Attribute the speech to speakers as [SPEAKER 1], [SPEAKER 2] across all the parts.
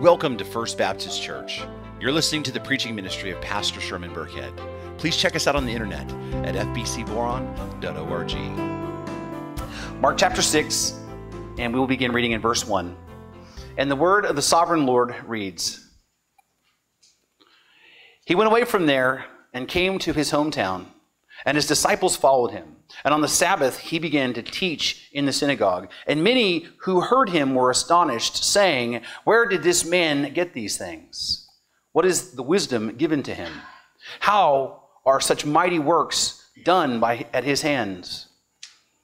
[SPEAKER 1] Welcome to First Baptist Church. You're listening to the preaching ministry of Pastor Sherman Burkhead. Please check us out on the internet at fbcboron.org.
[SPEAKER 2] Mark chapter 6, and we will begin reading in verse 1. And the word of the sovereign Lord reads He went away from there and came to his hometown, and his disciples followed him. And on the Sabbath he began to teach in the synagogue. And many who heard him were astonished, saying, Where did this man get these things? What is the wisdom given to him? How are such mighty works done by, at his hands?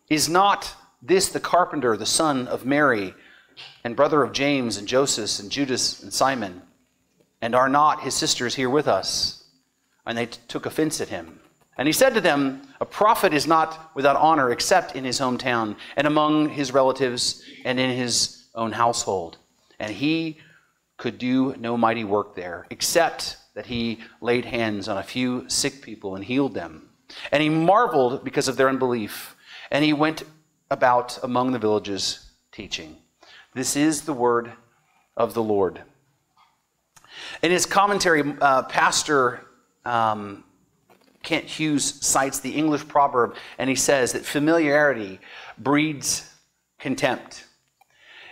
[SPEAKER 2] Is not this the carpenter, the son of Mary, and brother of James and Joseph and Judas and Simon? And are not his sisters here with us? And they t- took offense at him. And he said to them, A prophet is not without honor except in his hometown and among his relatives and in his own household. And he could do no mighty work there, except that he laid hands on a few sick people and healed them. And he marveled because of their unbelief. And he went about among the villages teaching. This is the word of the Lord. In his commentary, uh, Pastor um, Kent Hughes cites the English proverb, and he says that familiarity breeds contempt.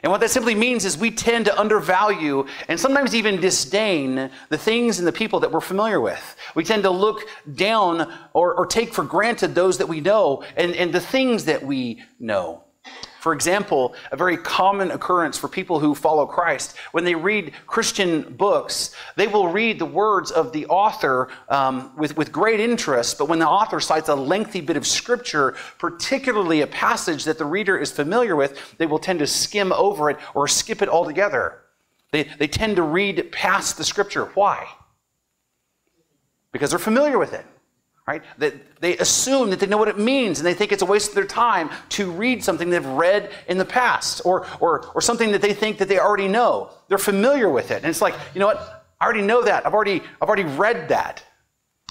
[SPEAKER 2] And what that simply means is we tend to undervalue and sometimes even disdain the things and the people that we're familiar with. We tend to look down or, or take for granted those that we know and, and the things that we know. For example, a very common occurrence for people who follow Christ, when they read Christian books, they will read the words of the author um, with, with great interest, but when the author cites a lengthy bit of scripture, particularly a passage that the reader is familiar with, they will tend to skim over it or skip it altogether. They, they tend to read past the scripture. Why? Because they're familiar with it right? That they assume that they know what it means and they think it's a waste of their time to read something they've read in the past or, or, or something that they think that they already know. They're familiar with it. And it's like, you know what? I already know that. I've already, I've already read that.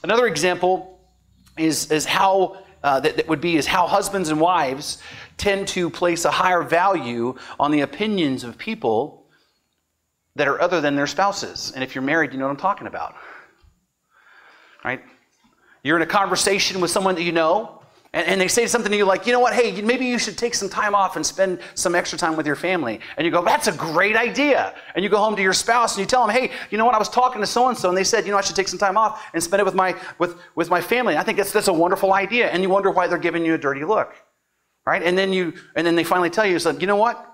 [SPEAKER 2] Another example is, is how uh, that, that would be is how husbands and wives tend to place a higher value on the opinions of people that are other than their spouses. And if you're married, you know what I'm talking about. Right? You're in a conversation with someone that you know, and, and, they say something to you like, you know what, hey, maybe you should take some time off and spend some extra time with your family. And you go, that's a great idea. And you go home to your spouse and you tell them, hey, you know what, I was talking to so and so, and they said, you know, I should take some time off and spend it with my, with, with my family. I think that's, that's a wonderful idea. And you wonder why they're giving you a dirty look. Right? And then you, and then they finally tell you, so, you know what?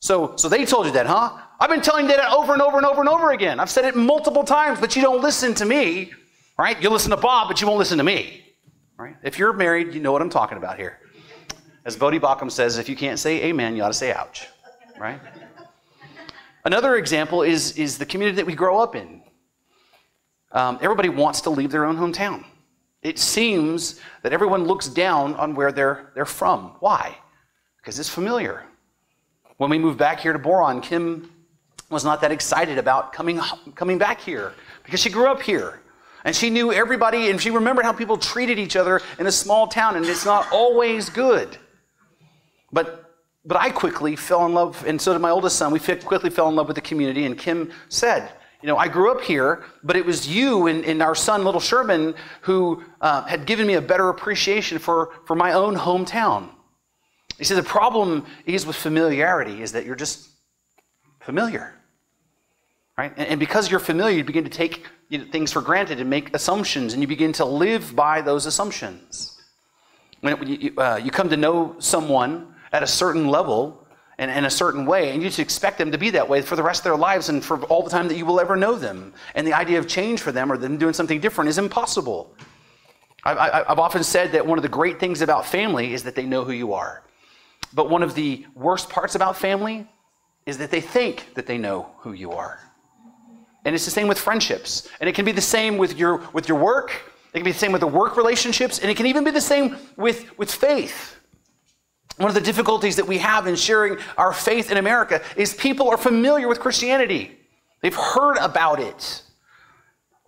[SPEAKER 2] So, so they told you that, huh? I've been telling you that over and over and over and over again. I've said it multiple times, but you don't listen to me. Right? You listen to Bob, but you won't listen to me. Right? If you're married, you know what I'm talking about here. As Voddie Baucham says, if you can't say amen, you ought to say ouch. Right? Another example is, is the community that we grow up in. Um, everybody wants to leave their own hometown. It seems that everyone looks down on where they're, they're from. Why? Because it's familiar. When we moved back here to Boron, Kim was not that excited about coming, coming back here because she grew up here. And she knew everybody, and she remembered how people treated each other in a small town, and it's not always good. But, but I quickly fell in love, and so did my oldest son. We quickly fell in love with the community, and Kim said, You know, I grew up here, but it was you and, and our son, little Sherman, who uh, had given me a better appreciation for, for my own hometown. He said, The problem is with familiarity, is that you're just familiar. Right? And, and because you're familiar, you begin to take you know, things for granted and make assumptions, and you begin to live by those assumptions. When you, uh, you come to know someone at a certain level and in a certain way, and you just expect them to be that way for the rest of their lives and for all the time that you will ever know them. And the idea of change for them or them doing something different is impossible. I've, I've often said that one of the great things about family is that they know who you are. But one of the worst parts about family is that they think that they know who you are. And it's the same with friendships. And it can be the same with your, with your work. It can be the same with the work relationships. And it can even be the same with, with faith. One of the difficulties that we have in sharing our faith in America is people are familiar with Christianity. They've heard about it.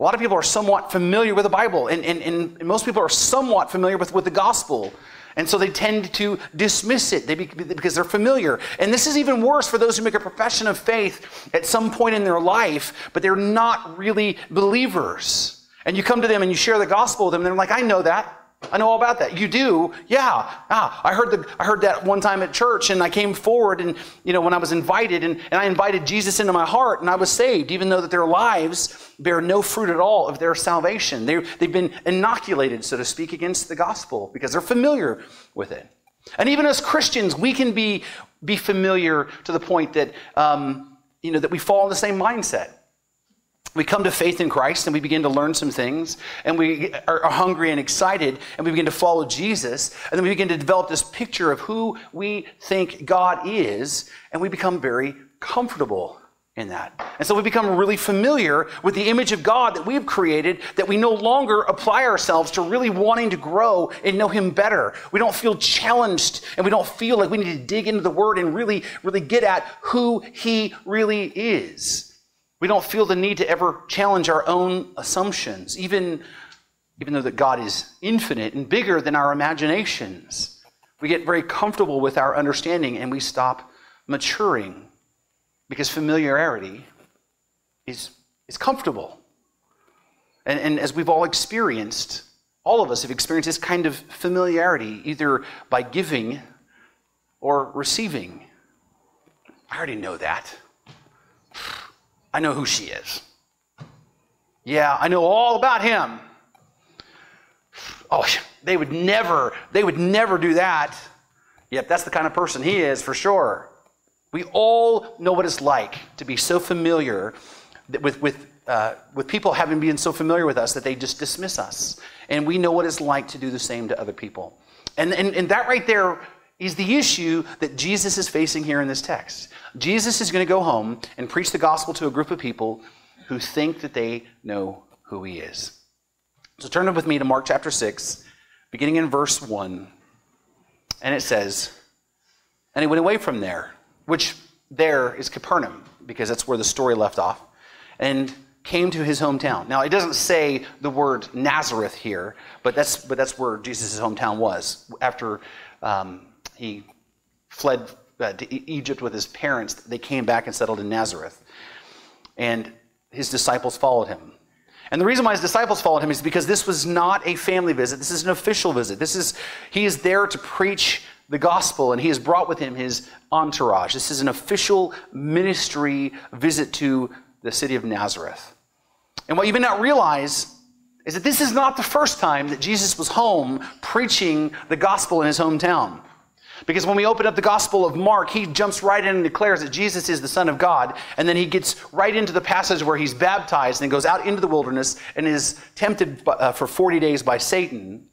[SPEAKER 2] A lot of people are somewhat familiar with the Bible, and, and, and most people are somewhat familiar with, with the gospel. And so they tend to dismiss it they because they're familiar. And this is even worse for those who make a profession of faith at some point in their life, but they're not really believers. And you come to them and you share the gospel with them, and they're like, I know that. I know all about that. You do? Yeah. Ah, I heard the I heard that one time at church and I came forward and you know when I was invited and, and I invited Jesus into my heart and I was saved, even though that their lives bear no fruit at all of their salvation. They, they've been inoculated, so to speak, against the gospel because they're familiar with it. And even as Christians, we can be, be familiar to the point that um, you know that we fall in the same mindset we come to faith in Christ and we begin to learn some things and we are hungry and excited and we begin to follow Jesus and then we begin to develop this picture of who we think God is and we become very comfortable in that. And so we become really familiar with the image of God that we've created that we no longer apply ourselves to really wanting to grow and know him better. We don't feel challenged and we don't feel like we need to dig into the word and really really get at who he really is. We don't feel the need to ever challenge our own assumptions, even, even though that God is infinite and bigger than our imaginations. We get very comfortable with our understanding and we stop maturing because familiarity is, is comfortable. And, and as we've all experienced, all of us have experienced this kind of familiarity, either by giving or receiving. I already know that. I know who she is. Yeah, I know all about him. Oh, they would never, they would never do that. Yep, that's the kind of person he is for sure. We all know what it's like to be so familiar with, with, uh, with people having been so familiar with us that they just dismiss us. And we know what it's like to do the same to other people. And, and, and that right there is the issue that Jesus is facing here in this text. Jesus is going to go home and preach the gospel to a group of people who think that they know who he is. So turn with me to Mark chapter 6, beginning in verse 1. And it says, And he went away from there, which there is Capernaum, because that's where the story left off, and came to his hometown. Now, it doesn't say the word Nazareth here, but that's, but that's where Jesus' hometown was. After um, he fled uh, to Egypt with his parents, they came back and settled in Nazareth. And his disciples followed him. And the reason why his disciples followed him is because this was not a family visit. This is an official visit. This is he is there to preach the gospel and he has brought with him his entourage. This is an official ministry visit to the city of Nazareth. And what you may not realize is that this is not the first time that Jesus was home preaching the gospel in his hometown. Because when we open up the Gospel of Mark, he jumps right in and declares that Jesus is the Son of God. And then he gets right into the passage where he's baptized and goes out into the wilderness and is tempted uh, for 40 days by Satan.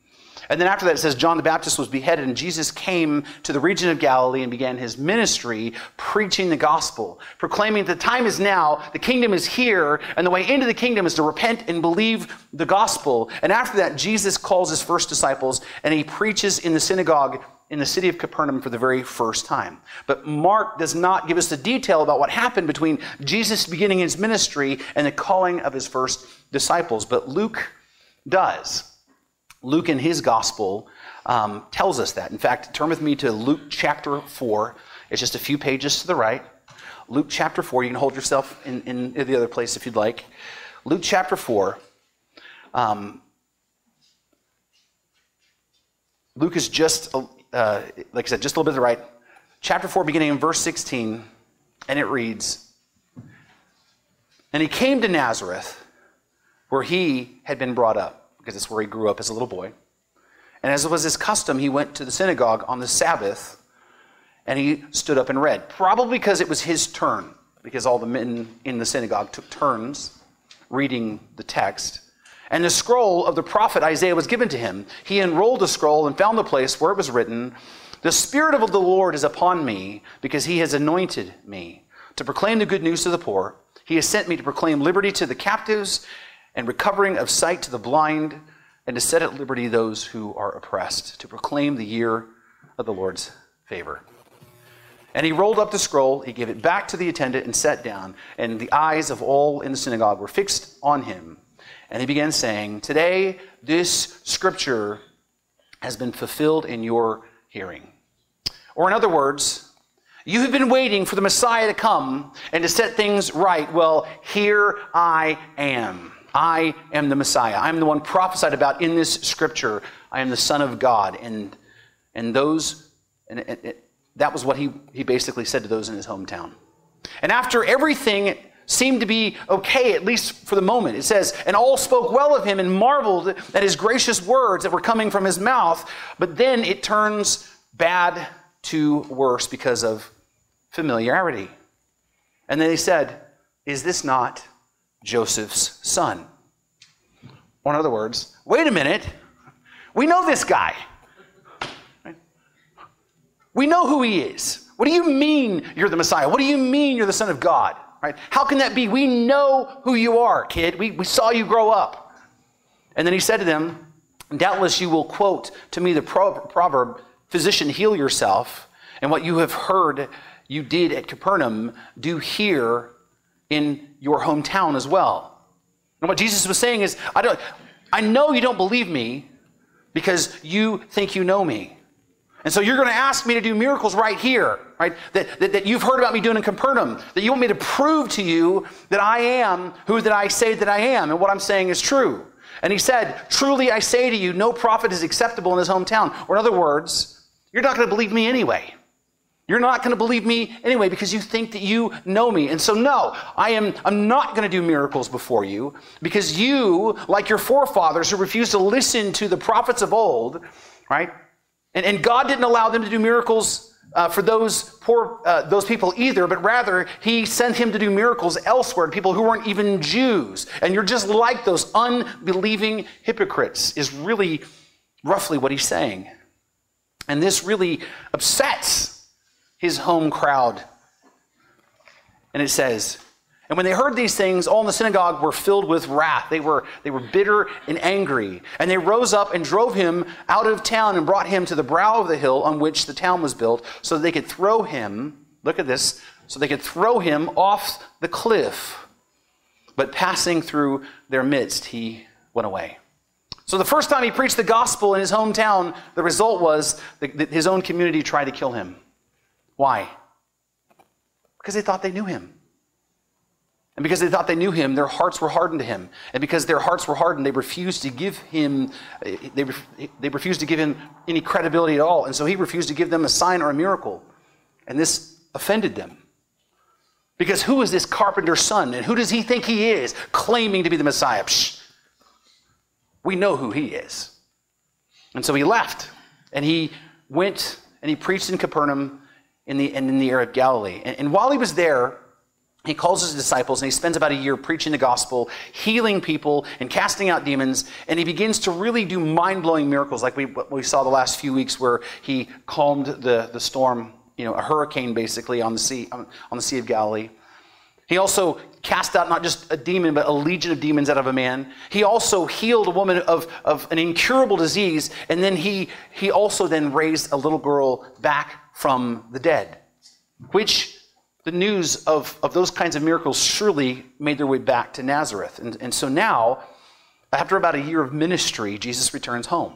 [SPEAKER 2] And then after that, it says John the Baptist was beheaded, and Jesus came to the region of Galilee and began his ministry preaching the gospel, proclaiming that the time is now, the kingdom is here, and the way into the kingdom is to repent and believe the gospel. And after that, Jesus calls his first disciples and he preaches in the synagogue in the city of Capernaum for the very first time. But Mark does not give us the detail about what happened between Jesus beginning his ministry and the calling of his first disciples. But Luke does. Luke, in his gospel, um, tells us that. In fact, turn with me to Luke chapter 4. It's just a few pages to the right. Luke chapter 4. You can hold yourself in, in the other place if you'd like. Luke chapter 4. Um, Luke is just uh, like I said, just a little bit to the right. Chapter 4, beginning in verse 16, and it reads And he came to Nazareth, where he had been brought up, because it's where he grew up as a little boy. And as it was his custom, he went to the synagogue on the Sabbath, and he stood up and read. Probably because it was his turn, because all the men in the synagogue took turns reading the text. And the scroll of the prophet Isaiah was given to him. He unrolled the scroll and found the place where it was written, The Spirit of the Lord is upon me, because he has anointed me to proclaim the good news to the poor. He has sent me to proclaim liberty to the captives and recovering of sight to the blind, and to set at liberty those who are oppressed, to proclaim the year of the Lord's favor. And he rolled up the scroll, he gave it back to the attendant, and sat down. And the eyes of all in the synagogue were fixed on him. And he began saying, Today, this scripture has been fulfilled in your hearing. Or, in other words, you have been waiting for the Messiah to come and to set things right. Well, here I am. I am the Messiah. I'm the one prophesied about in this scripture. I am the Son of God. And, and those, and it, it, that was what he, he basically said to those in his hometown. And after everything seemed to be okay, at least for the moment. It says, And all spoke well of him and marveled at his gracious words that were coming from his mouth. But then it turns bad to worse because of familiarity. And then they said, Is this not Joseph's son? Or, in other words, wait a minute. We know this guy. We know who he is. What do you mean you're the Messiah? What do you mean you're the Son of God? Right? How can that be? We know who you are, kid. We, we saw you grow up. And then he said to them, Doubtless you will quote to me the proverb, Physician, heal yourself. And what you have heard you did at Capernaum, do here in your hometown as well. And what Jesus was saying is, I, don't, I know you don't believe me because you think you know me. And so you're going to ask me to do miracles right here, right? That, that, that, you've heard about me doing in Capernaum. That you want me to prove to you that I am who that I say that I am and what I'm saying is true. And he said, Truly I say to you, no prophet is acceptable in his hometown. Or in other words, you're not going to believe me anyway. You're not going to believe me anyway because you think that you know me. And so, no, I am I'm not going to do miracles before you because you, like your forefathers who refused to listen to the prophets of old, right? And, and God didn't allow them to do miracles uh, for those poor uh, those people either, but rather He sent him to do miracles elsewhere to people who weren't even Jews. And you're just like those unbelieving hypocrites. Is really roughly what He's saying. And this really upsets his home crowd. And it says, and when they heard these things, all in the synagogue were filled with wrath. They were, they were bitter and angry. And they rose up and drove him out of town and brought him to the brow of the hill on which the town was built, so that they could throw him, look at this, so they could throw him off the cliff. But passing through their midst, he went away. So the first time he preached the gospel in his hometown, the result was that his own community tried to kill him. Why? Because they thought they knew him. And because they thought they knew him, their hearts were hardened to him. And because their hearts were hardened, they refused to give him, they, they refused to give him any credibility at all. And so he refused to give them a sign or a miracle. And this offended them. Because who is this carpenter's son? And who does he think he is, claiming to be the Messiah? Psh, we know who he is. And so he left. And he went and he preached in Capernaum in the, and in the area of Galilee. And, and while he was there, he calls his disciples and he spends about a year preaching the gospel, healing people, and casting out demons. And he begins to really do mind blowing miracles, like we, we saw the last few weeks, where he calmed the, the storm, you know, a hurricane basically on the sea, on the Sea of Galilee. He also cast out not just a demon, but a legion of demons out of a man. He also healed a woman of, of an incurable disease, and then he, he also then raised a little girl back from the dead, which the news of, of those kinds of miracles surely made their way back to Nazareth. And, and so now, after about a year of ministry, Jesus returns home.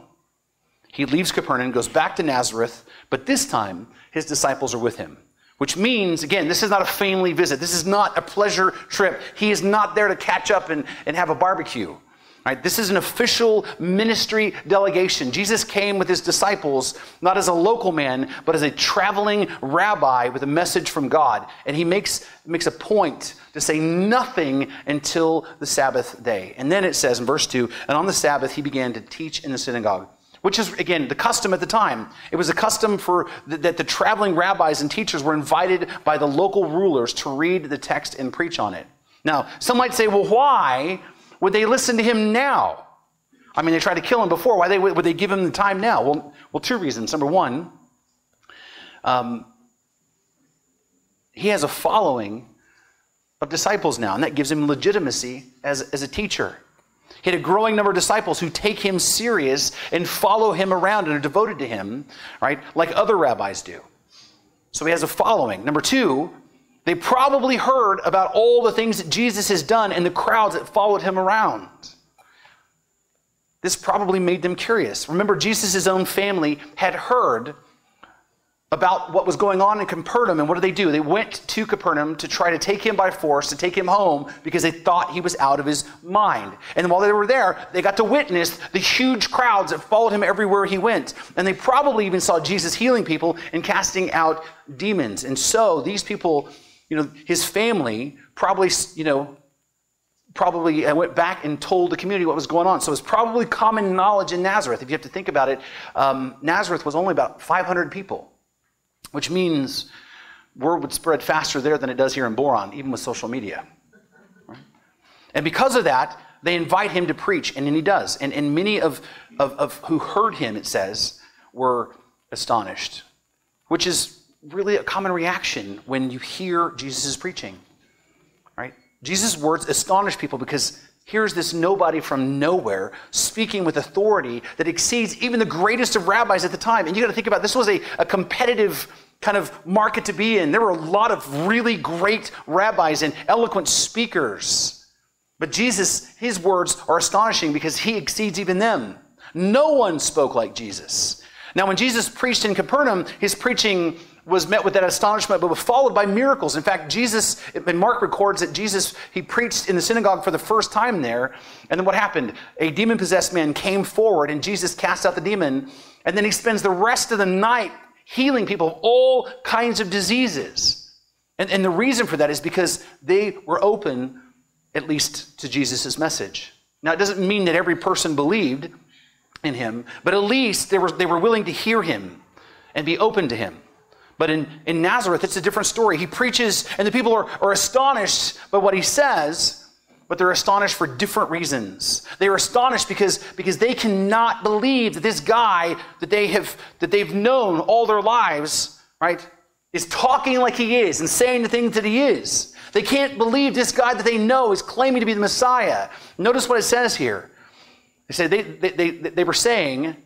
[SPEAKER 2] He leaves Capernaum, goes back to Nazareth, but this time his disciples are with him. Which means, again, this is not a family visit. This is not a pleasure trip. He is not there to catch up and, and have a barbecue. Right, this is an official ministry delegation. Jesus came with his disciples not as a local man, but as a traveling rabbi with a message from God. And he makes, makes a point to say nothing until the Sabbath day. And then it says in verse 2 And on the Sabbath he began to teach in the synagogue, which is, again, the custom at the time. It was a custom for that the traveling rabbis and teachers were invited by the local rulers to read the text and preach on it. Now, some might say, well, why would they listen to him now? I mean, they tried to kill him before. Why they, would they give him the time now? Well, well two reasons. Number one, um, he has a following of disciples now, and that gives him legitimacy as, as a teacher. He had a growing number of disciples who take him serious and follow him around and are devoted to him, right, like other rabbis do. So he has a following. Number two, they probably heard about all the things that Jesus has done and the crowds that followed him around. this probably made them curious. Remember, Jesus' own family had heard about what was going on in Capernaum, and what did they do? They went to Capernaum to try to take him by force, to take him home, because they thought he was out of his mind. And while they were there, they got to witness the huge crowds that followed him everywhere he went. And they probably even saw Jesus healing people and casting out demons. And so these people, you know, his family probably, you know, probably went back and told the community what was going on. So it's probably common knowledge in Nazareth. If you have to think about it, um, Nazareth was only about 500 people which means word would spread faster there than it does here in Boron, even with social media. And because of that, they invite him to preach, and then he does. And, and many of, of, of who heard him, it says, were astonished, which is really a common reaction when you hear Jesus' preaching. Right? Jesus' words astonish people because here's this nobody from nowhere speaking with authority that exceeds even the greatest of rabbis at the time. And you got to think about this was a, a competitive kind of market to be in. There were a lot of really great rabbis and eloquent speakers. But Jesus, his words are astonishing because he exceeds even them. No one spoke like Jesus. Now, when Jesus preached in Capernaum, his preaching was met with that astonishment, but was followed by miracles. In fact, Jesus, and Mark records that Jesus, he preached in the synagogue for the first time there. And then what happened? A demon possessed man came forward, and Jesus cast out the demon. And then he spends the rest of the night healing people of all kinds of diseases. And, and the reason for that is because they were open, at least, to Jesus' message. Now, it doesn't mean that every person believed in him, but at least they were, they were willing to hear him and be open to him. But in, in Nazareth, it's a different story. He preaches, and the people are, are astonished by what he says but they're astonished for different reasons. They are astonished because, because they cannot believe that this guy that they have that they've known all their lives, right, is talking like he is and saying the things that he is. They can't believe this guy that they know is claiming to be the Messiah. Notice what it says here. They say they, they, they, they were saying,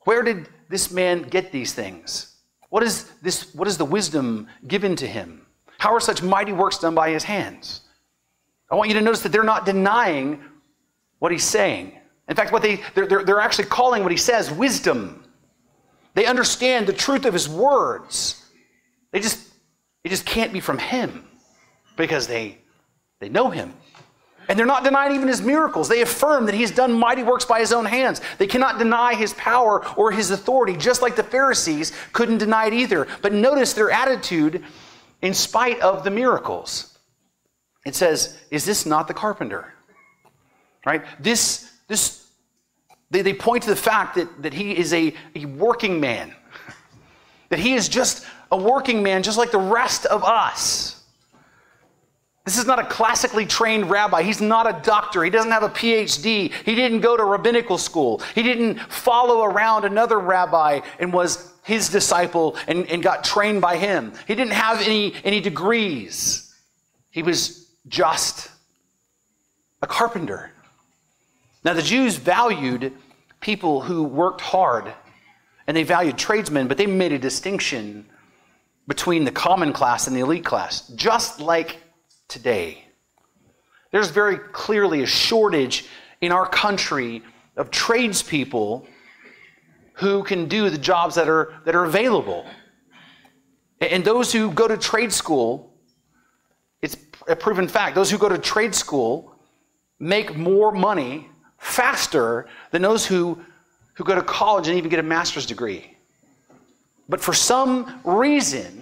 [SPEAKER 2] Where did this man get these things? What is this? What is the wisdom given to him? How are such mighty works done by his hands? I want you to notice that they're not denying what he's saying. In fact, what they, they're, they're, they're actually calling what he says wisdom. They understand the truth of his words. They just, it just can't be from him because they, they know him. And they're not denying even his miracles. They affirm that he's done mighty works by his own hands. They cannot deny his power or his authority, just like the Pharisees couldn't deny it either. But notice their attitude in spite of the miracles it says, Is this not the carpenter? Right? This, this, they, they point to the fact that, that he is a, a working man, that he is just a working man, just like the rest of us. This is not a classically trained rabbi. He's not a doctor. He doesn't have a PhD. He didn't go to rabbinical school. He didn't follow around another rabbi and was his disciple and, and got trained by him. He didn't have any, any degrees. He was just a carpenter. Now, the Jews valued people who worked hard and they valued tradesmen, but they made a distinction between the common class and the elite class, just like today. There's very clearly a shortage in our country of tradespeople who can do the jobs that are, that are available. And those who go to trade school it's a proven fact. Those who go to trade school make more money faster than those who, who go to college and even get a master's degree. But for some reason,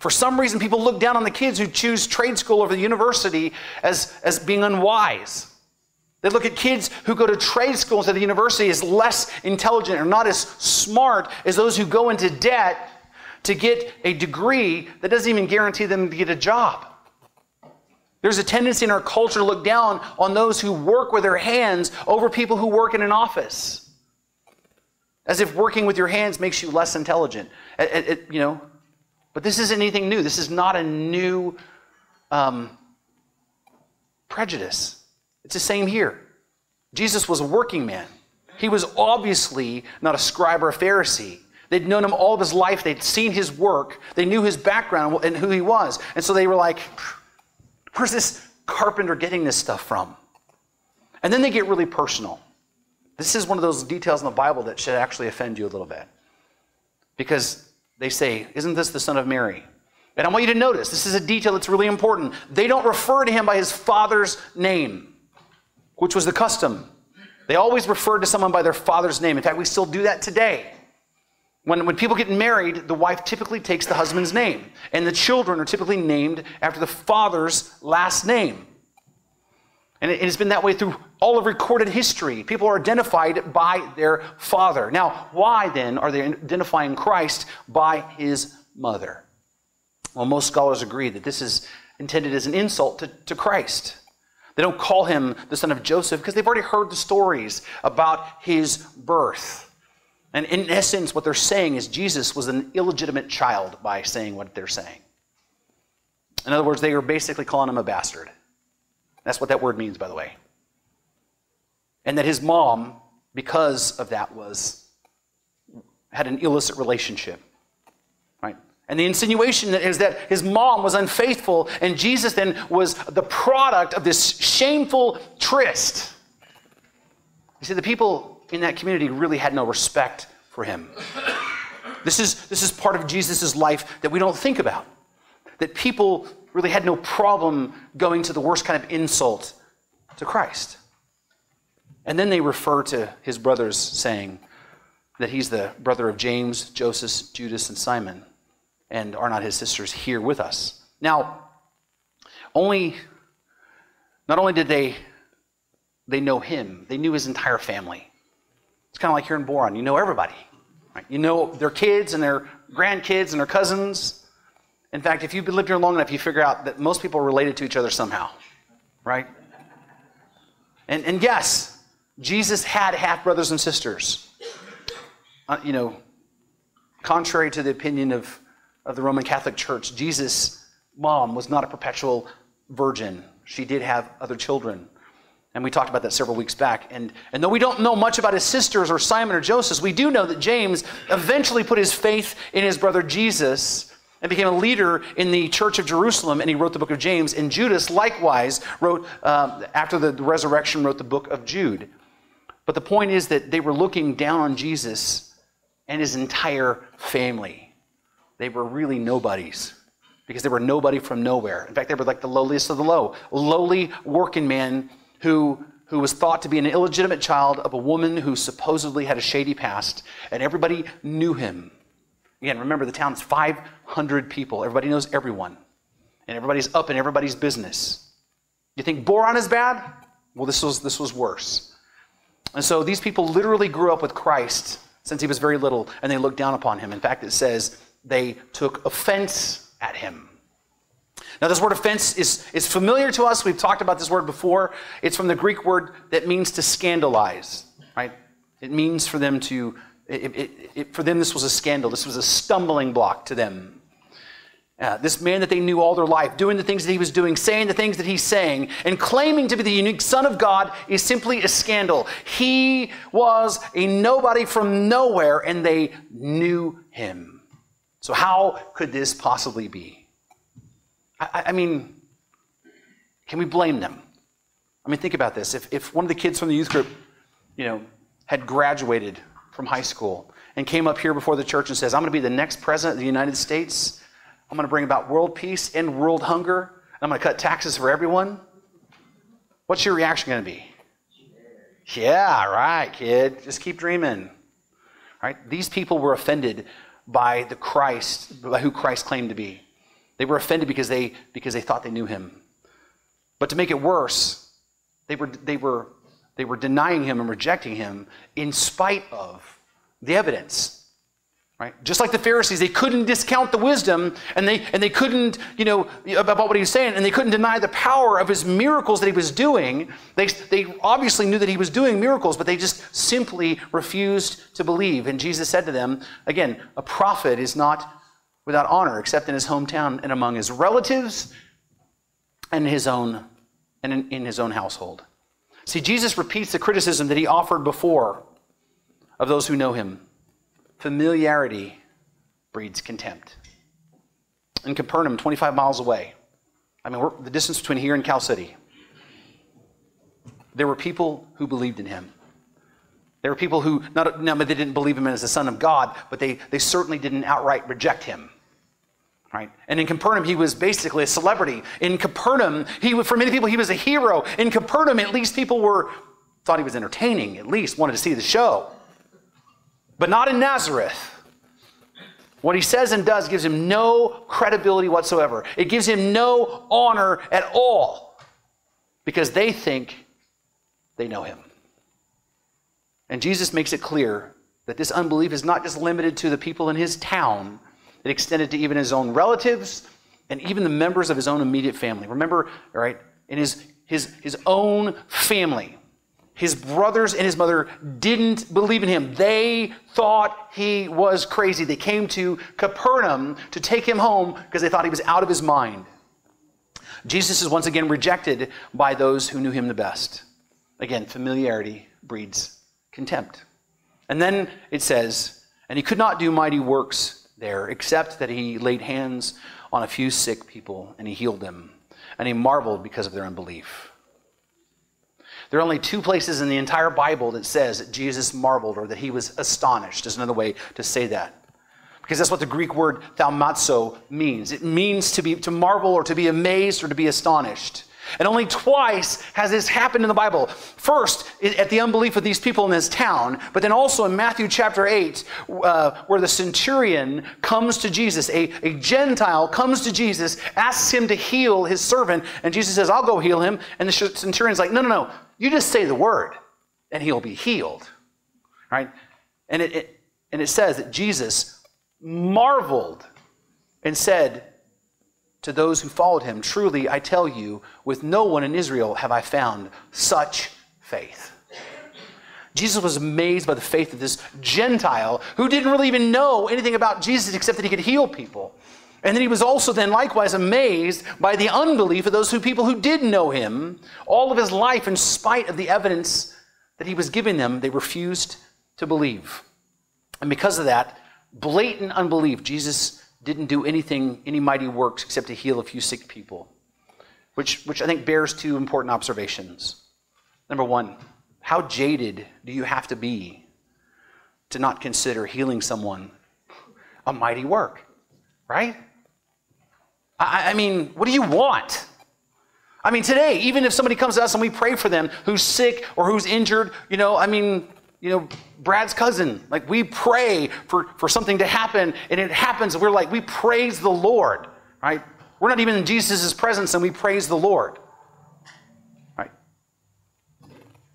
[SPEAKER 2] for some reason, people look down on the kids who choose trade school over the university as, as being unwise. They look at kids who go to trade school instead of the university as less intelligent or not as smart as those who go into debt to get a degree that doesn't even guarantee them to get a job. There's a tendency in our culture to look down on those who work with their hands over people who work in an office. As if working with your hands makes you less intelligent. It, it, you know, but this isn't anything new. This is not a new um, prejudice. It's the same here. Jesus was a working man. He was obviously not a scribe or a Pharisee. They'd known him all of his life. They'd seen his work. They knew his background and who he was. And so they were like, Where's this carpenter getting this stuff from? And then they get really personal. This is one of those details in the Bible that should actually offend you a little bit. Because they say, Isn't this the son of Mary? And I want you to notice this is a detail that's really important. They don't refer to him by his father's name, which was the custom. They always referred to someone by their father's name. In fact, we still do that today. When, when people get married, the wife typically takes the husband's name, and the children are typically named after the father's last name. And it, it has been that way through all of recorded history. People are identified by their father. Now, why then are they identifying Christ by his mother? Well, most scholars agree that this is intended as an insult to, to Christ. They don't call him the son of Joseph because they've already heard the stories about his birth. And in essence, what they're saying is Jesus was an illegitimate child by saying what they're saying. In other words, they are basically calling him a bastard. That's what that word means, by the way. And that his mom, because of that, was had an illicit relationship. Right? And the insinuation is that his mom was unfaithful, and Jesus then was the product of this shameful tryst. You see, the people in that community really had no respect for him. This is, this is part of Jesus' life that we don't think about. That people really had no problem going to the worst kind of insult to Christ. And then they refer to his brothers, saying that he's the brother of James, Joseph, Judas, and Simon, and are not his sisters here with us. Now, only not only did they they know him, they knew his entire family. It's kind of like here in Boron, you know everybody. Right? You know their kids and their grandkids and their cousins. In fact, if you've lived here long enough, you figure out that most people are related to each other somehow, right? And, and yes, Jesus had half brothers and sisters. Uh, you know, contrary to the opinion of, of the Roman Catholic Church, Jesus' mom was not a perpetual virgin. She did have other children. And we talked about that several weeks back. And, and though we don't know much about his sisters or Simon or Joseph, we do know that James eventually put his faith in his brother Jesus and became a leader in the church of Jerusalem, and he wrote the book of James. And Judas, likewise, wrote, um, after the resurrection, wrote the book of Jude. But the point is that they were looking down on Jesus and his entire family. They were really nobodies because they were nobody from nowhere. In fact, they were like the lowliest of the low, lowly working man who, who was thought to be an illegitimate child of a woman who supposedly had a shady past, and everybody knew him. Again, remember the town's 500 people. Everybody knows everyone. And everybody's up in everybody's business. You think Boron is bad? Well, this was, this was worse. And so these people literally grew up with Christ since he was very little, and they looked down upon him. In fact, it says they took offense at him. Now, this word offense is, is familiar to us. We've talked about this word before. It's from the Greek word that means to scandalize, right? It means for them to it, it, it, for them, this was a scandal. This was a stumbling block to them. Uh, this man that they knew all their life, doing the things that he was doing, saying the things that he's saying, and claiming to be the unique Son of God is simply a scandal. He was a nobody from nowhere, and they knew him. So, how could this possibly be? I, I mean, can we blame them? I mean, think about this. If, if one of the kids from the youth group, you know, had graduated from high school and came up here before the church and says, I'm going to be the next president of the United States. I'm going to bring about world peace and world hunger. And I'm going to cut taxes for everyone. What's your reaction going to be? Yeah, right, kid. Just keep dreaming. Right? These people were offended by the Christ, by who Christ claimed to be. They were offended because they because they thought they knew him. But to make it worse, they were they were they were denying him and rejecting him in spite of the evidence. Right? Just like the Pharisees, they couldn't discount the wisdom and they, and they couldn't, you know, about what he was saying, and they couldn't deny the power of his miracles that he was doing. They, they obviously knew that he was doing miracles, but they just simply refused to believe. And Jesus said to them, again, a prophet is not without honor except in his hometown and among his relatives and his own and in, in his own household. See, Jesus repeats the criticism that he offered before of those who know him. Familiarity breeds contempt. In Capernaum, 25 miles away, I mean, the distance between here and Cal City, there were people who believed in him. There were people who not, not they didn't believe him as the Son of God, but they, they certainly didn't outright reject him. Right? And in Capernaum, he was basically a celebrity. In Capernaum, he for many people he was a hero. In Capernaum, at least people were thought he was entertaining. At least wanted to see the show, but not in Nazareth. What he says and does gives him no credibility whatsoever. It gives him no honor at all because they think they know him. And Jesus makes it clear that this unbelief is not just limited to the people in his town, it extended to even his own relatives and even the members of his own immediate family. Remember, right, in his, his, his own family, his brothers and his mother didn't believe in him. They thought he was crazy. They came to Capernaum to take him home because they thought he was out of his mind. Jesus is once again rejected by those who knew him the best. Again, familiarity breeds contempt. And then it says, and he could not do mighty works there, except that he laid hands on a few sick people and he healed them. And he marveled because of their unbelief. There are only two places in the entire Bible that says that Jesus marveled or that he was astonished. There's another way to say that. Because that's what the Greek word thaumazo means. It means to be to marvel or to be amazed or to be astonished. And only twice has this happened in the Bible. First, at the unbelief of these people in this town, but then also in Matthew chapter 8, uh, where the centurion comes to Jesus. A, a Gentile comes to Jesus, asks him to heal his servant, and Jesus says, I'll go heal him. And the centurion's like, No, no, no. You just say the word, and he'll be healed. Right? And it, it and it says that Jesus marveled and said, to those who followed him, Truly, I tell you, with no one in Israel have I found such faith. Jesus was amazed by the faith of this Gentile who didn't really even know anything about Jesus except that he could heal people. And then he was also then likewise amazed by the unbelief of those who people who did know him. All of his life, in spite of the evidence that he was giving them, they refused to believe. And because of that, blatant unbelief, Jesus didn't do anything, any mighty works except to heal a few sick people, which, which I think bears two important observations. Number one, how jaded do you have to be to not consider healing someone a mighty work, right? I, I mean, what do you want? I mean, today, even if somebody comes to us and we pray for them who's sick or who's injured, you know, I mean, you know, Brad's cousin. Like we pray for, for something to happen and it happens. And we're like, we praise the Lord, right? We're not even in Jesus' presence and we praise the Lord. Right?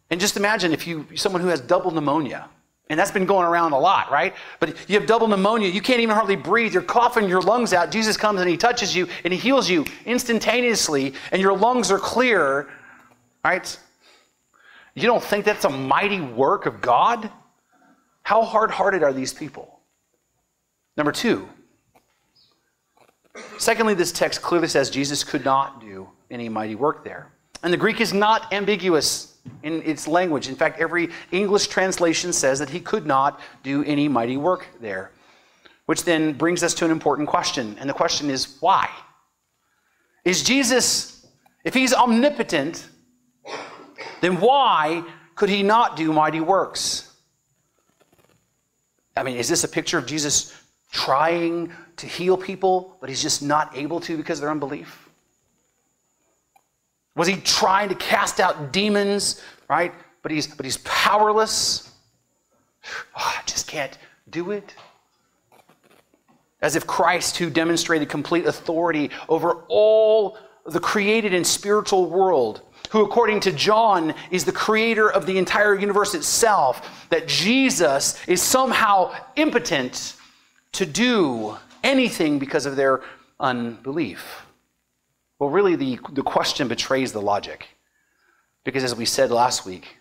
[SPEAKER 2] And just imagine if you someone who has double pneumonia, and that's been going around a lot, right? But you have double pneumonia, you can't even hardly breathe, you're coughing your lungs out. Jesus comes and he touches you and he heals you instantaneously, and your lungs are clear, right? You don't think that's a mighty work of God? How hard hearted are these people? Number two, secondly, this text clearly says Jesus could not do any mighty work there. And the Greek is not ambiguous in its language. In fact, every English translation says that he could not do any mighty work there. Which then brings us to an important question. And the question is why? Is Jesus, if he's omnipotent, then why could he not do mighty works? I mean, is this a picture of Jesus trying to heal people, but he's just not able to because of their unbelief? Was he trying to cast out demons, right? But he's but he's powerless. Oh, I just can't do it. As if Christ, who demonstrated complete authority over all the created and spiritual world, who, according to John, is the creator of the entire universe itself, that Jesus is somehow impotent to do anything because of their unbelief. Well, really, the, the question betrays the logic. Because as we said last week,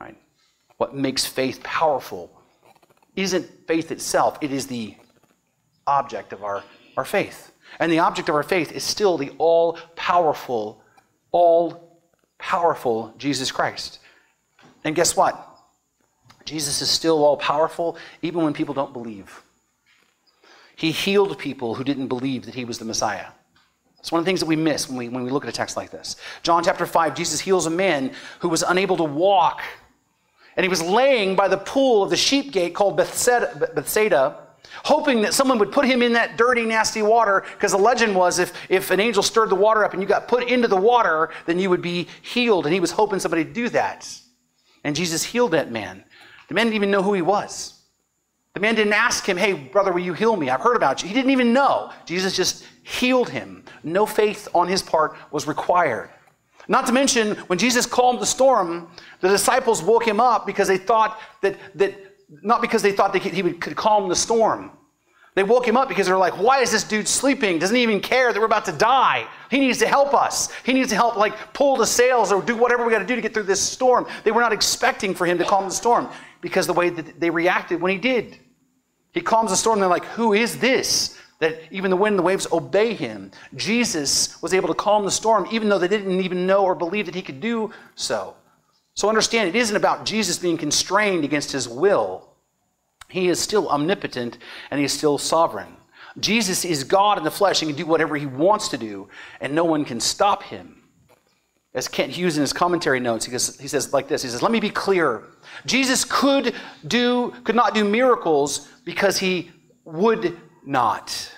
[SPEAKER 2] right, what makes faith powerful isn't faith itself, it is the object of our, our faith. And the object of our faith is still the all powerful, all powerful Jesus Christ. And guess what? Jesus is still all powerful even when people don't believe. He healed people who didn't believe that he was the Messiah. It's one of the things that we miss when we, when we look at a text like this. John chapter 5, Jesus heals a man who was unable to walk. and he was laying by the pool of the sheep gate called Bethsaida, Bethsaida hoping that someone would put him in that dirty, nasty water, because the legend was if, if an angel stirred the water up and you got put into the water, then you would be healed. And he was hoping somebody would do that. And Jesus healed that man. The man didn't even know who he was. The man didn't ask him, Hey, brother, will you heal me? I've heard about you. He didn't even know. Jesus just healed him. No faith on his part was required. Not to mention, when Jesus calmed the storm, the disciples woke him up because they thought that, that not because they thought that he would, could calm the storm. They woke him up because they're like, why is this dude sleeping? Doesn't he even care that we're about to die? He needs to help us. He needs to help, like, pull the sails or do whatever we got to do to get through this storm. They were not expecting for him to calm the storm because the way that they reacted when he did. He calms the storm, they're like, who is this? That even the wind and the waves obey him. Jesus was able to calm the storm even though they didn't even know or believe that he could do so. So understand, it isn't about Jesus being constrained against his will. He is still omnipotent and he is still sovereign. Jesus is God in the flesh and can do whatever he wants to do, and no one can stop him. As Kent Hughes in his commentary notes, he, goes, he says like this: He says, "Let me be clear. Jesus could do, could not do miracles because he would not.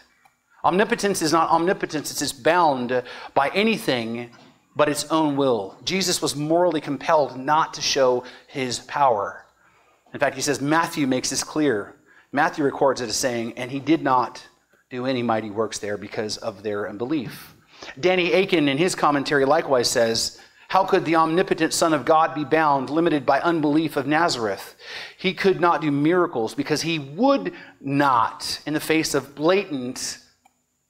[SPEAKER 2] Omnipotence is not omnipotence; it's bound by anything but its own will. Jesus was morally compelled not to show his power. In fact, he says, Matthew makes this clear. Matthew records it as saying, and he did not do any mighty works there because of their unbelief. Danny Akin, in his commentary, likewise says, How could the omnipotent Son of God be bound, limited by unbelief of Nazareth? He could not do miracles because he would not, in the face of blatant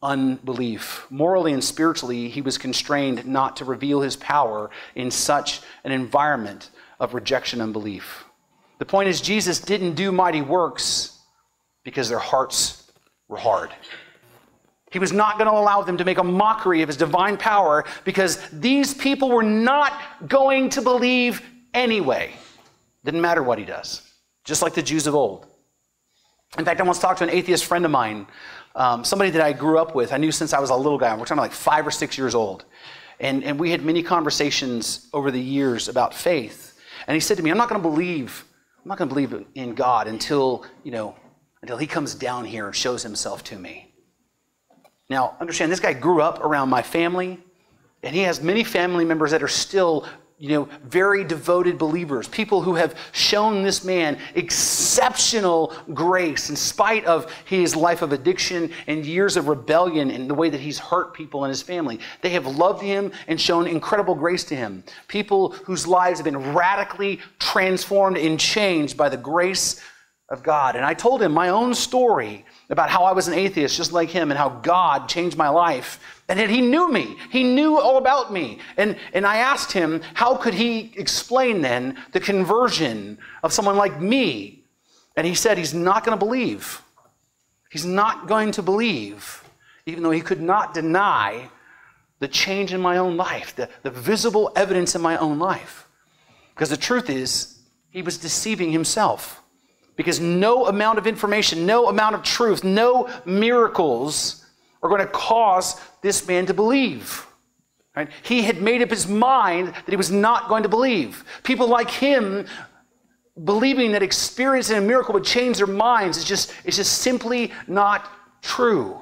[SPEAKER 2] unbelief. Morally and spiritually, he was constrained not to reveal his power in such an environment of rejection and belief. The point is, Jesus didn't do mighty works because their hearts were hard. He was not going to allow them to make a mockery of his divine power because these people were not going to believe anyway. Didn't matter what he does, just like the Jews of old. In fact, I once talked to an atheist friend of mine um, somebody that I grew up with, I knew since I was a little guy. We're talking like five or six years old. And, and we had many conversations over the years about faith. And he said to me, I'm not going to believe, I'm not going to believe in God until, you know, until he comes down here and shows himself to me. Now, understand, this guy grew up around my family, and he has many family members that are still you know, very devoted believers, people who have shown this man exceptional grace in spite of his life of addiction and years of rebellion and the way that he's hurt people in his family. They have loved him and shown incredible grace to him. People whose lives have been radically transformed and changed by the grace of God. And I told him my own story about how I was an atheist just like him and how God changed my life. And he knew me. He knew all about me. And, and I asked him, how could he explain then the conversion of someone like me? And he said he's not going to believe. He's not going to believe, even though he could not deny the change in my own life, the, the visible evidence in my own life. Because the truth is, he was deceiving himself. Because no amount of information, no amount of truth, no miracles are going to cause this man to believe. Right? He had made up his mind that he was not going to believe. People like him believing that experiencing a miracle would change their minds is just, it's just simply not true.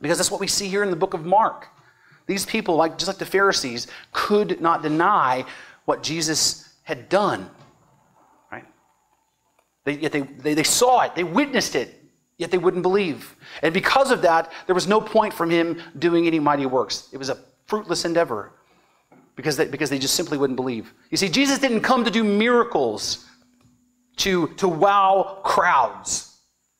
[SPEAKER 2] Because that's what we see here in the book of Mark. These people, like just like the Pharisees, could not deny what Jesus had done. They, yet they, they, they saw it, they witnessed it, yet they wouldn't believe. And because of that, there was no point from him doing any mighty works. It was a fruitless endeavor because they, because they just simply wouldn't believe. You see, Jesus didn't come to do miracles to, to wow crowds.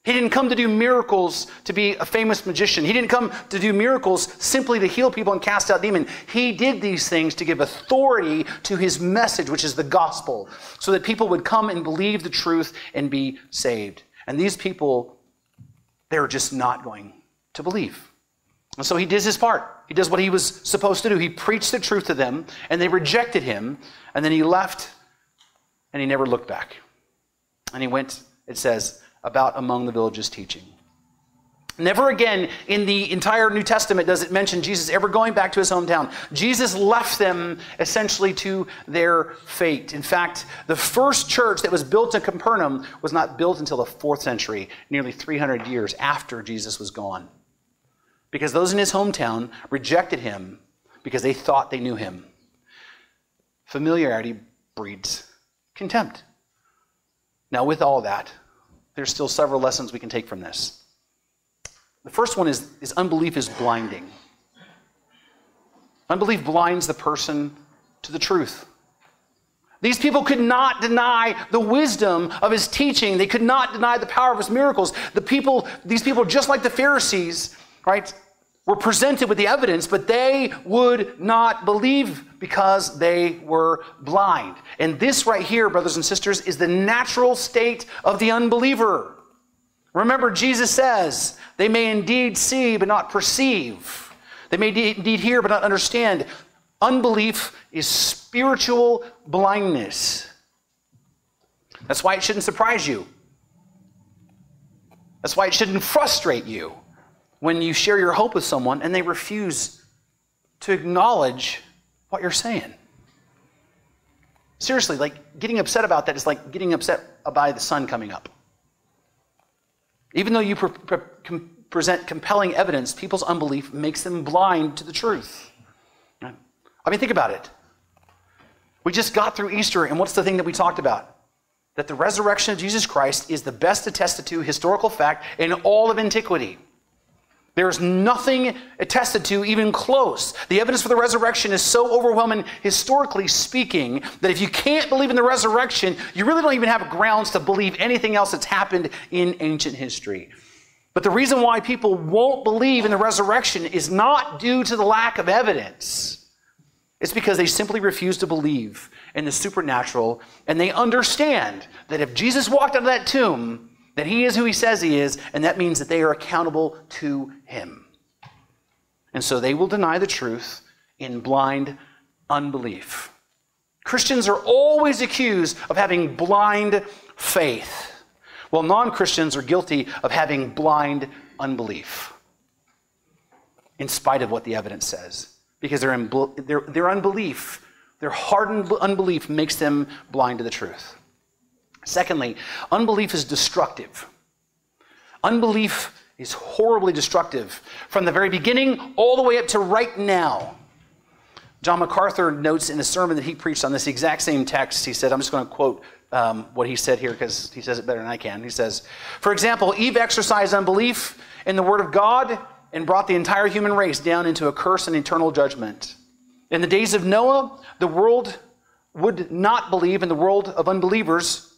[SPEAKER 2] He didn't come to do miracles to be a famous magician. He didn't come to do miracles simply to heal people and cast out demons. He did these things to give authority to his message, which is the gospel, so that people would come and believe the truth and be saved. And these people, they're just not going to believe. And so he does his part. He does what he was supposed to do. He preached the truth to them, and they rejected him, and then he left, and he never looked back. And he went, it says, about among the villages teaching. Never again in the entire New Testament does it mention Jesus ever going back to his hometown. Jesus left them essentially to their fate. In fact, the first church that was built in Capernaum was not built until the fourth century, nearly 300 years after Jesus was gone. Because those in his hometown rejected him because they thought they knew him. Familiarity breeds contempt. Now, with all that, there's still several lessons we can take from this. The first one is, is unbelief is blinding. Unbelief blinds the person to the truth. These people could not deny the wisdom of his teaching. They could not deny the power of his miracles. The people, these people, just like the Pharisees, right, were presented with the evidence, but they would not believe because they were blind. And this right here, brothers and sisters, is the natural state of the unbeliever. Remember, Jesus says, they may indeed see, but not perceive. They may indeed hear, but not understand. Unbelief is spiritual blindness. That's why it shouldn't surprise you. That's why it shouldn't frustrate you when you share your hope with someone and they refuse to acknowledge what you're saying. Seriously, like getting upset about that is like getting upset by the sun coming up. Even though you pre- pre- com- present compelling evidence, people's unbelief makes them blind to the truth. I mean, think about it. We just got through Easter, and what's the thing that we talked about? That the resurrection of Jesus Christ is the best attested to historical fact in all of antiquity. There's nothing attested to even close. The evidence for the resurrection is so overwhelming, historically speaking, that if you can't believe in the resurrection, you really don't even have grounds to believe anything else that's happened in ancient history. But the reason why people won't believe in the resurrection is not due to the lack of evidence. It's because they simply refuse to believe in the supernatural, and they understand that if Jesus walked out of that tomb, that he is who he says he is, and that means that they are accountable to him. And so they will deny the truth in blind unbelief. Christians are always accused of having blind faith, while non Christians are guilty of having blind unbelief, in spite of what the evidence says, because their, their, their unbelief, their hardened unbelief, makes them blind to the truth. Secondly, unbelief is destructive. Unbelief is horribly destructive from the very beginning all the way up to right now. John MacArthur notes in a sermon that he preached on this exact same text. He said, I'm just going to quote um, what he said here because he says it better than I can. He says, For example, Eve exercised unbelief in the Word of God and brought the entire human race down into a curse and eternal judgment. In the days of Noah, the world would not believe, and the world of unbelievers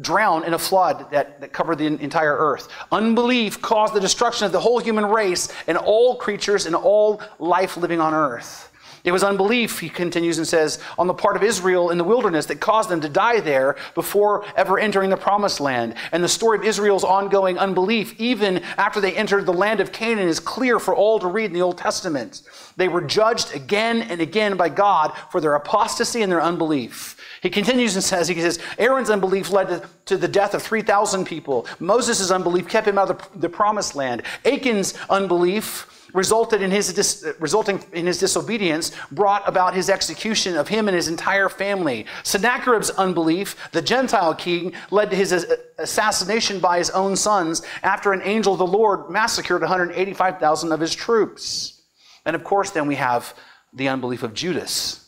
[SPEAKER 2] drown in a flood that, that covered the entire earth. Unbelief caused the destruction of the whole human race and all creatures and all life living on earth. It was unbelief, he continues and says, on the part of Israel in the wilderness that caused them to die there before ever entering the promised land. And the story of Israel's ongoing unbelief, even after they entered the land of Canaan, is clear for all to read in the Old Testament. They were judged again and again by God for their apostasy and their unbelief. He continues and says, he says, Aaron's unbelief led to, the death of 3,000 people. Moses' unbelief kept him out of the, the promised land. Achan's unbelief resulted in his dis, resulting in his disobedience brought about his execution of him and his entire family. Sennacherib's unbelief, the Gentile king, led to his assassination by his own sons after an angel of the Lord massacred 185,000 of his troops. And of course, then we have the unbelief of Judas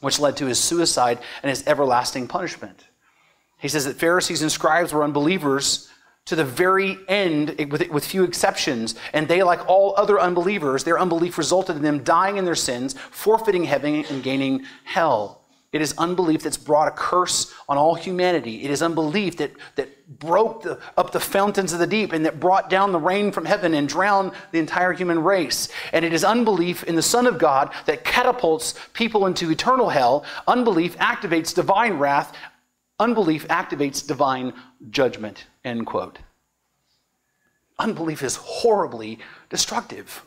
[SPEAKER 2] which led to his suicide and his everlasting punishment. He says that Pharisees and scribes were unbelievers to the very end, with, with few exceptions. And they, like all other unbelievers, their unbelief resulted in them dying in their sins, forfeiting heaven, and gaining hell. It is unbelief that's brought a curse on all humanity. It is unbelief that, that broke the, up the fountains of the deep and that brought down the rain from heaven and drowned the entire human race. And it is unbelief in the Son of God that catapults people into eternal hell. Unbelief activates divine wrath. Unbelief activates divine judgment. End quote. Unbelief is horribly destructive.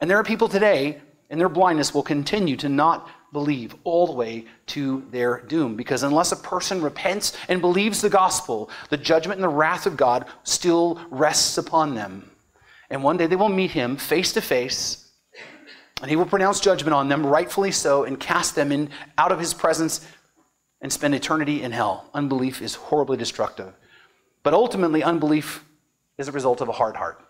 [SPEAKER 2] And there are people today, in their blindness, will continue to not believe all the way to their doom. Because unless a person repents and believes the gospel, the judgment and the wrath of God still rests upon them. And one day they will meet him face to face, and he will pronounce judgment on them, rightfully so, and cast them in, out of his presence and spend eternity in hell. Unbelief is horribly destructive. But ultimately, unbelief is a result of a hard heart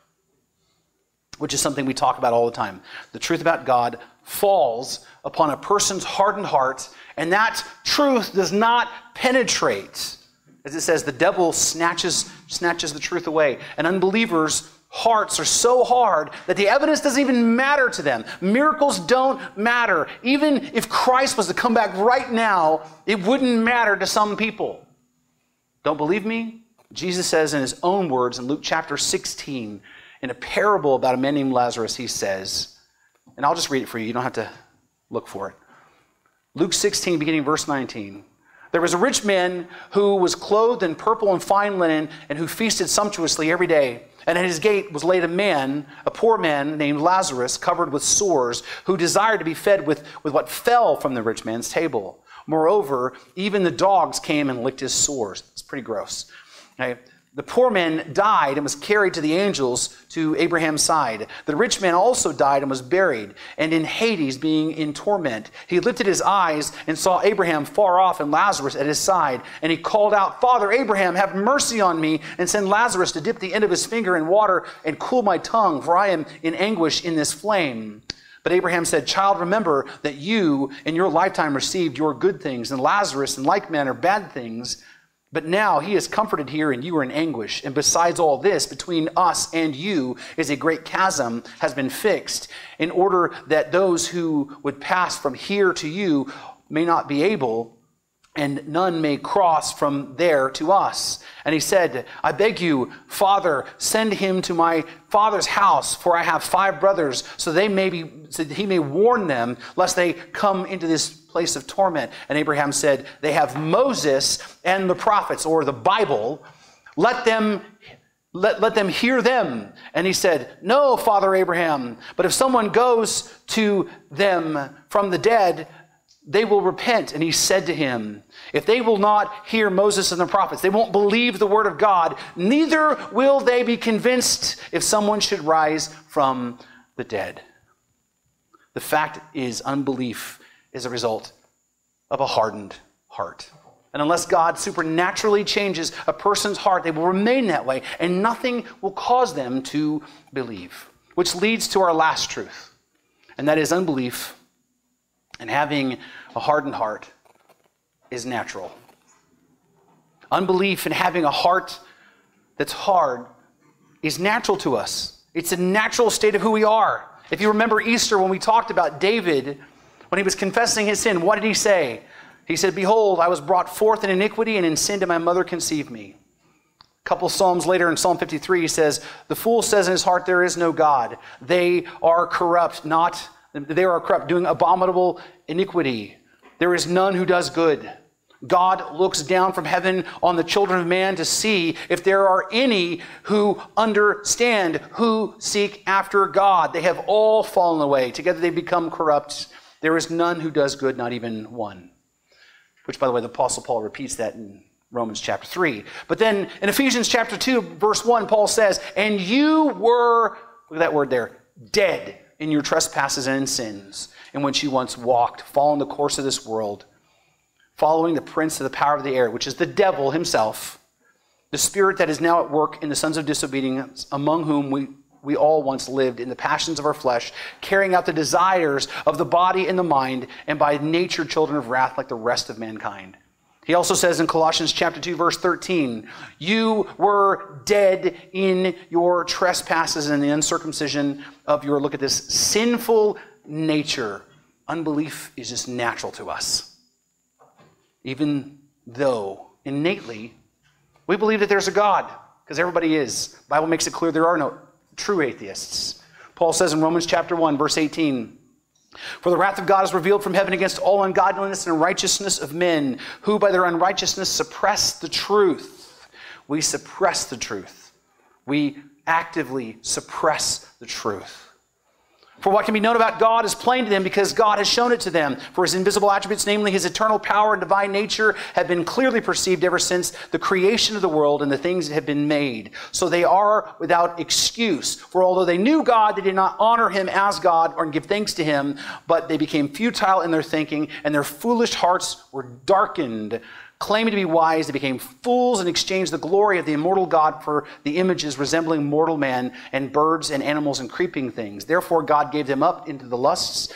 [SPEAKER 2] which is something we talk about all the time. The truth about God falls upon a person's hardened heart, and that truth does not penetrate. As it says, the devil snatches, snatches the truth away. And unbelievers' hearts are so hard that the evidence doesn't even matter to them. Miracles don't matter. Even if Christ was to come back right now, it wouldn't matter to some people. Don't believe me? Jesus says in his own words in Luke chapter 16, in a parable about a man named Lazarus, he says, and I'll just read it for you, you don't have to look for it. Luke 16, beginning verse 19. There was a rich man who was clothed in purple and fine linen and who feasted sumptuously every day. And at his gate was laid a man, a poor man named Lazarus, covered with sores, who desired to be fed with, with what fell from the rich man's table. Moreover, even the dogs came and licked his sores. It's pretty gross. Okay? The poor man died and was carried to the angels to Abraham's side. The rich man also died and was buried, and in Hades, being in torment, he lifted his eyes and saw Abraham far off and Lazarus at his side. And he called out, Father Abraham, have mercy on me, and send Lazarus to dip the end of his finger in water and cool my tongue, for I am in anguish in this flame. But Abraham said, Child, remember that you in your lifetime received your good things, and Lazarus in like manner bad things. But now he is comforted here, and you are in anguish. And besides all this, between us and you is a great chasm has been fixed, in order that those who would pass from here to you may not be able, and none may cross from there to us. And he said, I beg you, Father, send him to my father's house, for I have five brothers, so they may be, so he may warn them, lest they come into this place of torment. And Abraham said, They have Moses and the prophets, or the Bible. Let them let, let them hear them. And he said, No, Father Abraham, but if someone goes to them from the dead, they will repent. And he said to him, If they will not hear Moses and the prophets, they won't believe the word of God, neither will they be convinced if someone should rise from the dead. The fact is, unbelief is a result of a hardened heart. And unless God supernaturally changes a person's heart, they will remain that way, and nothing will cause them to believe. Which leads to our last truth, and that is unbelief and having a hardened heart is natural. Unbelief and having a heart that's hard is natural to us. It's a natural state of who we are. If you remember Easter when we talked about David when he was confessing his sin, what did he say? He said, Behold, I was brought forth in iniquity, and in sin did my mother conceive me. A couple Psalms later in Psalm 53, he says, The fool says in his heart, There is no God. They are corrupt, not, they are corrupt, doing abominable iniquity. There is none who does good. God looks down from heaven on the children of man to see if there are any who understand, who seek after God. They have all fallen away. Together they become corrupt. There is none who does good, not even one. Which, by the way, the Apostle Paul repeats that in Romans chapter 3. But then in Ephesians chapter 2, verse 1, Paul says, And you were, look at that word there, dead in your trespasses and sins, in which you once walked, following the course of this world, following the prince of the power of the air, which is the devil himself, the spirit that is now at work in the sons of disobedience, among whom we we all once lived in the passions of our flesh, carrying out the desires of the body and the mind, and by nature children of wrath like the rest of mankind. He also says in Colossians chapter 2 verse 13, you were dead in your trespasses and the uncircumcision of your look at this sinful nature. Unbelief is just natural to us. Even though innately we believe that there's a God because everybody is. The Bible makes it clear there are no true atheists. Paul says in Romans chapter 1, verse 18, For the wrath of God is revealed from heaven against all ungodliness and unrighteousness of men, who by their unrighteousness suppress the truth. We suppress the truth. We actively suppress the truth. For what can be known about God is plain to them because God has shown it to them. For his invisible attributes, namely his eternal power and divine nature, have been clearly perceived ever since the creation of the world and the things that have been made. So they are without excuse. For although they knew God, they did not honor him as God or give thanks to him, but they became futile in their thinking, and their foolish hearts were darkened. Claiming to be wise, they became fools and exchanged the glory of the immortal God for the images resembling mortal man and birds and animals and creeping things. Therefore, God gave them up into the lusts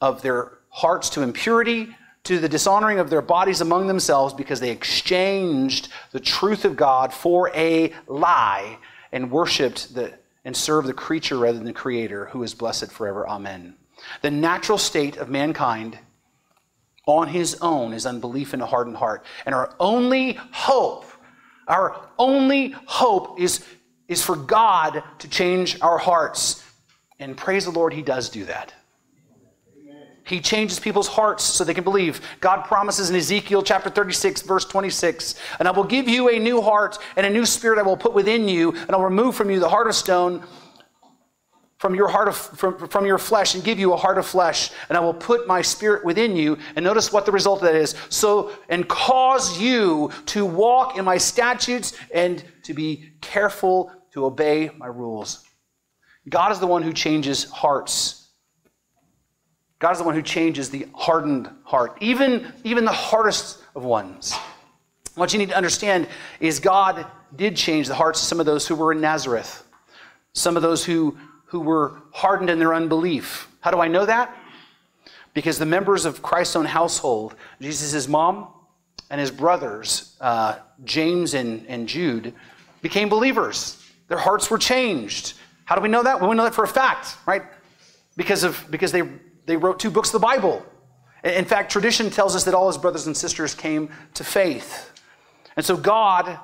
[SPEAKER 2] of their hearts to impurity, to the dishonoring of their bodies among themselves, because they exchanged the truth of God for a lie and worshiped the, and served the creature rather than the Creator, who is blessed forever. Amen. The natural state of mankind on his own is unbelief and a hardened heart. And our only hope, our only hope is, is for God to change our hearts. And praise the Lord, he does do that. He changes people's hearts so they can believe. God promises in Ezekiel chapter 36, verse 26, and I will give you a new heart and a new spirit I will put within you, and I'll remove from you the heart of stone from your heart of from, from your flesh and give you a heart of flesh and i will put my spirit within you. And notice what the result of that is. So and cause you to walk in my statutes and to be careful to obey my rules. God is the one who changes hearts. God is the one who changes the hardened heart even even the hardest of ones. What you need to understand is god did change the hearts of some of those who were in nazareth some of those who who were hardened in their unbelief. How do I know that? Because the members of Christ's own household, Jesus' mom and his brothers, uh, James and, and Jude, became believers. Their hearts were changed. How do we know that? Well, we know that for a fact, right? Because, of, because they, they wrote two books of the Bible. In fact, tradition tells us that all his brothers and sisters came to faith. And so God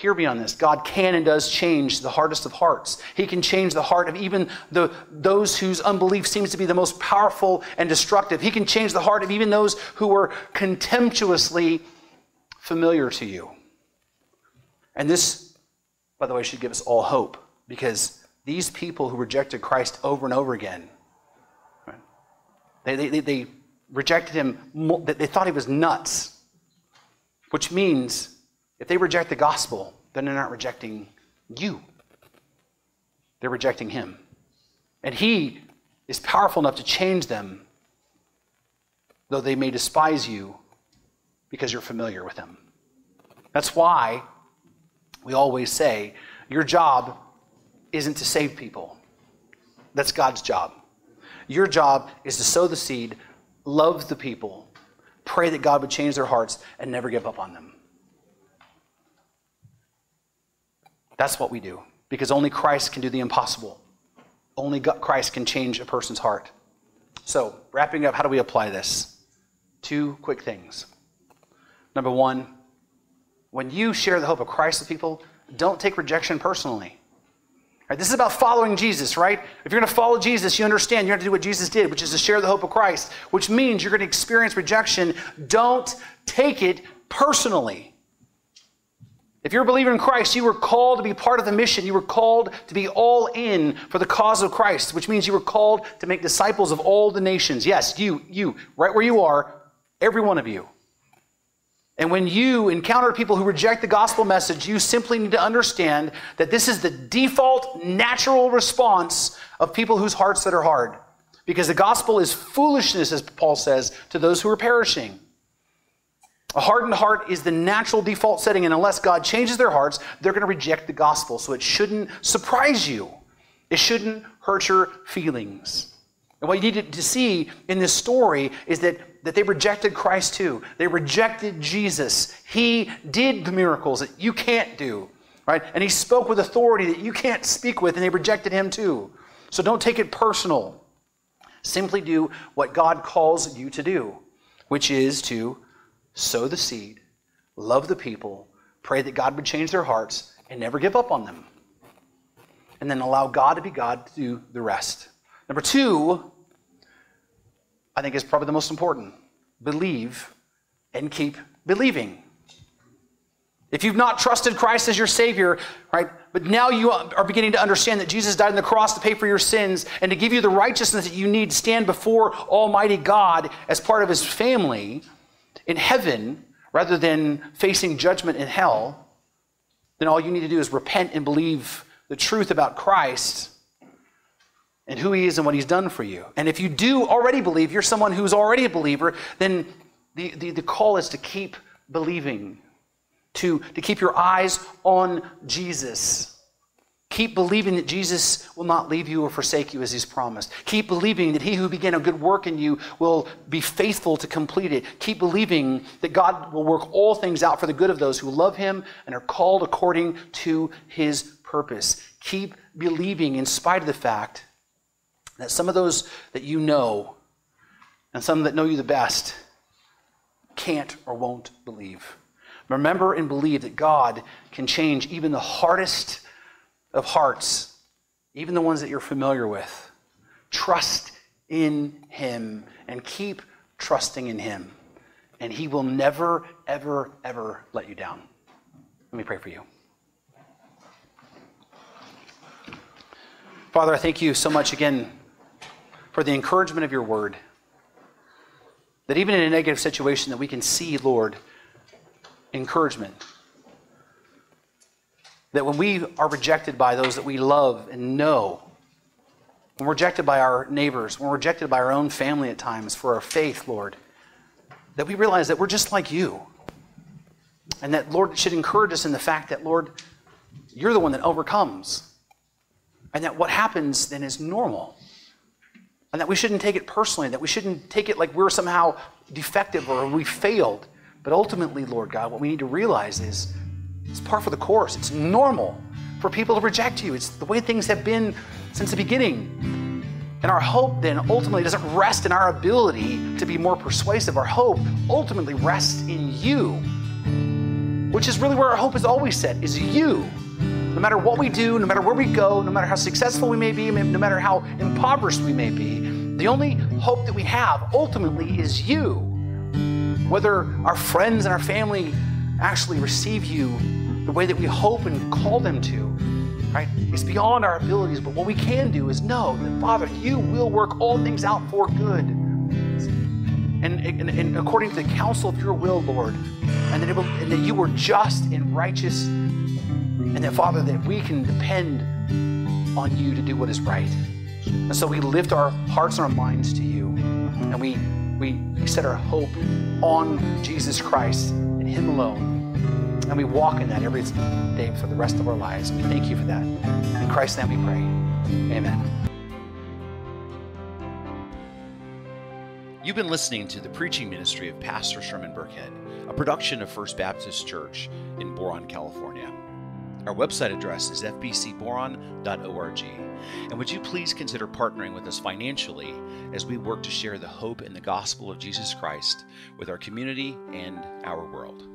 [SPEAKER 2] Hear me on this. God can and does change the hardest of hearts. He can change the heart of even the, those whose unbelief seems to be the most powerful and destructive. He can change the heart of even those who were contemptuously familiar to you. And this, by the way, should give us all hope because these people who rejected Christ over and over again, right, they, they, they rejected him, they thought he was nuts, which means if they reject the gospel, then they're not rejecting you. They're rejecting him. And he is powerful enough to change them, though they may despise you because you're familiar with him. That's why we always say your job isn't to save people, that's God's job. Your job is to sow the seed, love the people, pray that God would change their hearts, and never give up on them. That's what we do because only Christ can do the impossible. Only Christ can change a person's heart. So, wrapping up, how do we apply this? Two quick things. Number one, when you share the hope of Christ with people, don't take rejection personally. Right, this is about following Jesus, right? If you're going to follow Jesus, you understand you have to do what Jesus did, which is to share the hope of Christ, which means you're going to experience rejection. Don't take it personally. If you're a believer in Christ, you were called to be part of the mission. You were called to be all in for the cause of Christ, which means you were called to make disciples of all the nations. Yes, you, you, right where you are, every one of you. And when you encounter people who reject the gospel message, you simply need to understand that this is the default natural response of people whose hearts that are hard. Because the gospel is foolishness, as Paul says, to those who are perishing. A hardened heart is the natural default setting, and unless God changes their hearts, they're going to reject the gospel. So it shouldn't surprise you. It shouldn't hurt your feelings. And what you need to see in this story is that, that they rejected Christ too. They rejected Jesus. He did the miracles that you can't do, right? And he spoke with authority that you can't speak with, and they rejected him too. So don't take it personal. Simply do what God calls you to do, which is to sow the seed, love the people, pray that God would change their hearts, and never give up on them. And then allow God to be God to do the rest. Number two, I think is probably the most important believe and keep believing. If you've not trusted Christ as your Savior, right, but now you are beginning to understand that Jesus died on the cross to pay for your sins and to give you the righteousness that you need to stand before Almighty God as part of His family in heaven rather than facing judgment in hell, then all you need to do is repent and believe the truth about Christ and who He is and what He's done for you. And if you do already believe, you're someone who's already a believer, then the, the, the call is to keep believing to, to keep your eyes on Jesus. Keep believing that Jesus will not leave you or forsake you as he's promised. Keep believing that he who began a good work in you will be faithful to complete it. Keep believing that God will work all things out for the good of those who love him and are called according to his purpose. Keep believing in spite of the fact that some of those that you know and some that know you the best can't or won't believe. Remember and believe that God can change even the hardest of hearts, even the ones that you're familiar with. Trust in Him and keep trusting in Him. And He will never, ever, ever let you down. Let me pray for you. Father, I thank you so much again for the encouragement of your word. That even in a negative situation that we can see, Lord, encouragement. That when we are rejected by those that we love and know, when we're rejected by our neighbors, when we're rejected by our own family at times for our faith, Lord, that we realize that we're just like you. And that, Lord, should encourage us in the fact that, Lord, you're the one that overcomes. And that what happens then is normal. And that we shouldn't take it personally, that we shouldn't take it like we're somehow defective or we failed. But ultimately, Lord God, what we need to realize is it's par for the course. It's normal for people to reject you. It's the way things have been since the beginning. And our hope then ultimately doesn't rest in our ability to be more persuasive. Our hope ultimately rests in you, which is really where our hope is always set, is you. No matter what we do, no matter where we go, no matter how successful we may be, no matter how impoverished we may be, the only hope that we have ultimately is you whether our friends and our family actually receive you the way that we hope and call them to, right? It's beyond our abilities, but what we can do is know that, Father, you will work all things out for good. And, and, and according to the counsel of your will, Lord, and that, will, and that you were just and righteous, and that, Father, that we can depend on you to do what is right. And so we lift our hearts and our minds to you, and we we, set our hope on Jesus Christ Him alone. And we walk in that every day for the rest of our lives. We thank you for that. In Christ's name we pray. Amen.
[SPEAKER 1] You've been listening to the preaching ministry of Pastor Sherman Burkhead, a production of First Baptist Church in Boron, California. Our website address is fbcboron.org. And would you please consider partnering with us financially as we work to share the hope and the gospel of Jesus Christ with our community and our world?